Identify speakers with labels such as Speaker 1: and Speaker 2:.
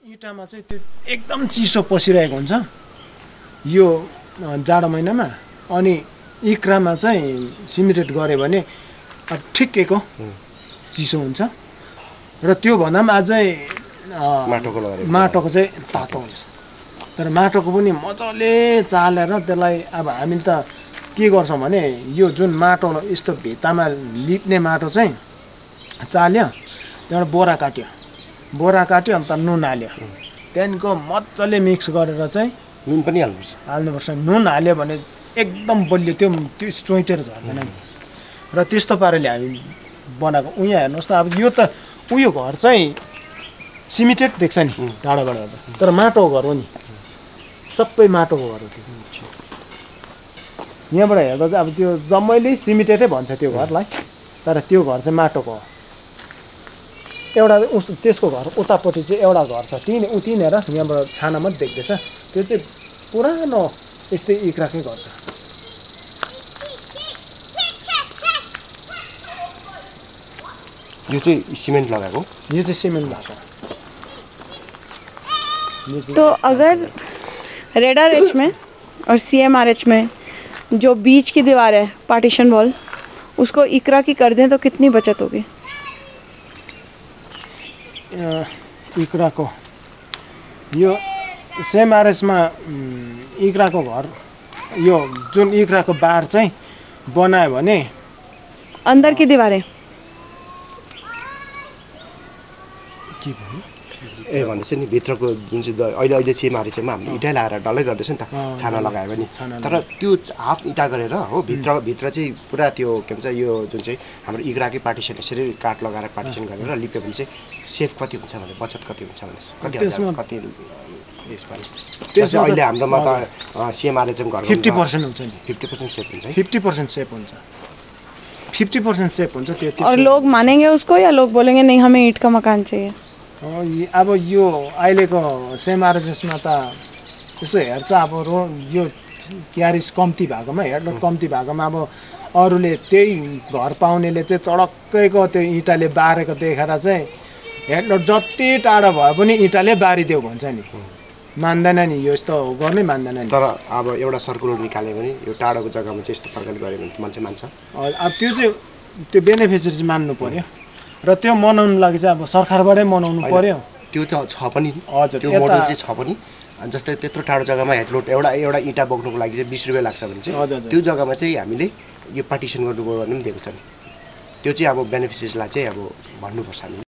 Speaker 1: इँटामा चाहिँ त्यो एकदम चिसो पसिरहेको हुन्छ। यो जाडो महिनामा। अनि इक्रामा चाहिँ सिमिटेड गऱ्यो भने अब ठिक्कैको चिसो हुन्छ। र त्योभन्दा पनि अझै
Speaker 2: माटोको
Speaker 1: माटोको चाहिँ तातो हुन्छ। तर माटोको पनि मजाले चालेर त्यसलाई अब हामीले त के गर्छौँ भने यो जुन माटो यस्तो भित्तामा लिप्ने माटो चाहिँ चाल्यो त्यहाँबाट बोरा काट्यो। बोरा काट्यो अन्त नुन हाल्यो। त्यहाँदेखिको मजाले मिक्स गरेर चाहिँ
Speaker 2: नुन पनि हाल्नुपर्छ।
Speaker 1: हाल्नुपर्छ। नुन हाल्यो भने एकदम बलियो त्यो त्यो चोइटेर झर्दैन नि। र त्यस्तो पाराले हामी बनाएको उहाँ हेर्नुहोस् त अब यो त उयो घर चाहिँ सिमिटेड देख्छ नि हेर्दा तर माटोको घर हो नि। सबै माटोको घर हो त्यो। यहाँबाट हेर्दा चाहिँ अब त्यो जम्मैले सिमिटेडै भन्छ त्यो घरलाई। तर त्यो घर चाहिँ माटोको हो। एउटा उस त्यसको घर उतापट्टि चाहिँ एउटा घर छ। त्यहीँ उतिनेर यहाँबाट छाना मात्रै देख्दैछ। त्यो चाहिँ पुरानो यस्तै इक्राकै घर छ।
Speaker 2: यो चाहिँ सिमेन्ट लगाएको
Speaker 1: यो चाहिँ सिमेन्ट भएको
Speaker 3: तो अगर रेडर एच में और सी एम आर एच में जो बीच की दीवार है पार्टीशन वॉल उसको इकरा की कर दें तो कितनी बचत होगी?
Speaker 1: इक्राको यो सेम आरएसमा इक्राको घर यो जुन इक्राको बार चाहिँ बनायो भने
Speaker 3: अंदर की दीवारें
Speaker 1: के भन्नु
Speaker 2: ए भनेपछि नि भित्रको जुन चाहिँ द- अहिले अहिले सिमारी चाहिँ हामीले इँटै लगाएर डल्लै गर्दैछ नि त छाना लगायो भने। तर त्यो हाफ इँटा गरेर हो भित्र भित्र चाहिँ पुरा त्यो के भन्छ यो जुन चाहिँ हाम्रो इग्राकै पार्टिसन यसरी काठ लगाएर पार्टिसन गरेर लिप्यो भने चाहिँ सेफ कति हुन्छ भने बचत कति हुन्छ भने कति हजार कति अहिले हाम्रोमा त सिएमआरले चाहिँ घर
Speaker 1: फिफ्टी पर्सेन्ट हुन्छ नि।
Speaker 2: फिफ्टी पर्सेन्ट सेफ हुन्छ
Speaker 1: फिफ्टी पर्सेन्ट सेफ हुन्छ। फिफ्टी पर्सेन्ट सेफ हुन्छ त्यो
Speaker 3: और लोग मानेंगे उसको या लोग बोलेंगे नहीं हमें ईंट का मकान चाहिए।
Speaker 1: अब यी- अहिलेको सेम आरएसएसमा त यसो हेर्छ अब रो यो क्यारिस कम्ती भएकोमा हेडलोड कम्ती भएकोमा अब अरूले त्यही घर पाउनेले चाहिँ चडक्कैको त्यो इँटाले बारेको देखेर चाहिँ हेडलोड जति टाढो भए पनि इँटाले बारिदेऊ भन्छ नि। मान्दैन नि यो यस्तो गर्नै मान्दैन नि।
Speaker 2: तर अब एउटा सर्कुलर निकाल्यो भने यो टाढोको जग्गामा चाहिँ यस्तो प्रकारले गऱ्यो भने मान्छे मान्छ।
Speaker 1: अब त्यो चाहिँ त्यो बेनिफिसियरी चाहिँ मान्नु पर्यो। र त्यो मनाउनु लागि चाहिँ अब सरकारबाटै मनाउनु। पर्यो
Speaker 2: त्यो त छ पनि
Speaker 1: हजुर
Speaker 2: त्यो मोडल चाहिँ छ पनि जस्तै त्यत्रो टाढो जग्गामा हेडलोड एउटा एउटा इँटा बोक्नुको लागि चाहिँ बिस रुपियाँ लाग्छ भने चाहिँ। त्यो जग्गामा चाहिँ हामीले यो पार्टिसन गर्नुभयो भने पनि दिएको छ त्यो चाहिँ अब बेनिफिसियसलाई चाहिँ अब भन्नुपर्छ हामीले